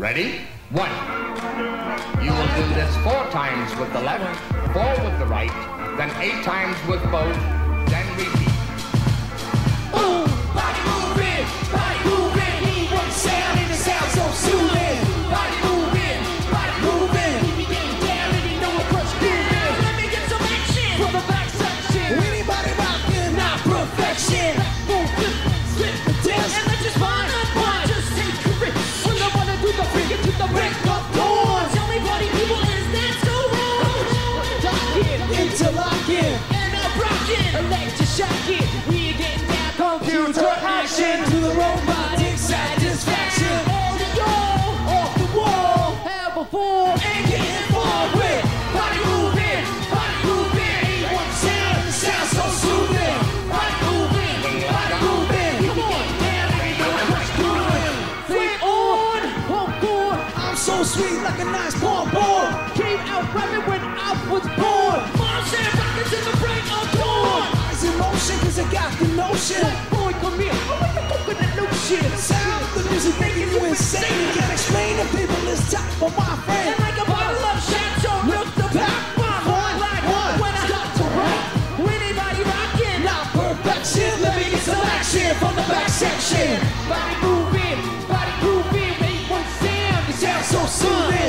Ready? One. You will do this four times with the left, four with the right, then eight times with both, then repeat. Sweet like a nice bonbon. Came out rapping when I was born. Mom said rockin' to the break of dawn. Eyes in motion cause I got the notion. Boy, come here, I want the coconut lotion. Sound the music making you insane. Can't explain to people it's top of my friend. It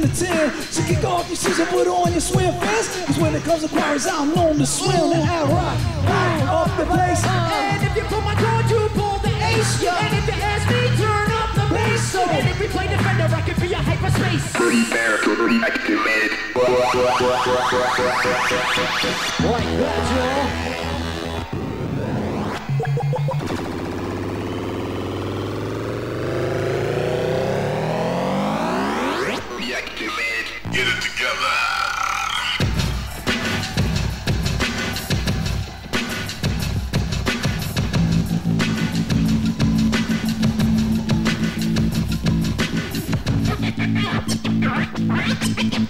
10 to 10. So kick off your shoes and put on your swim fins. Cause when it comes to choirs, I'm known to swim and I rock, rock off the place. And if you pull my cord, you pull the ace. Yeah. And if you ask me, turn up the bass. So. And if we play Defender, I could be a hyperspace. Pretty fair, totally activated. Like that, y'all.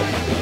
Thank you.